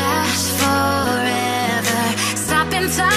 last forever. Stop and time.